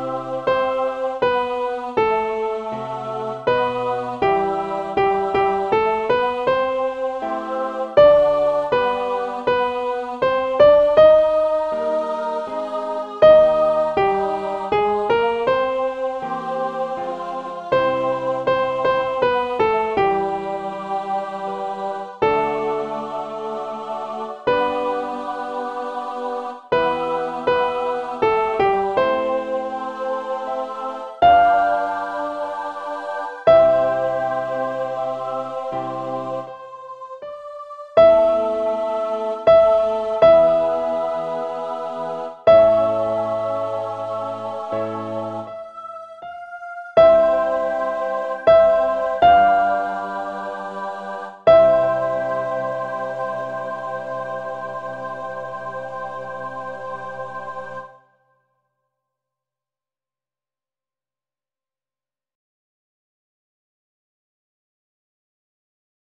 Oh.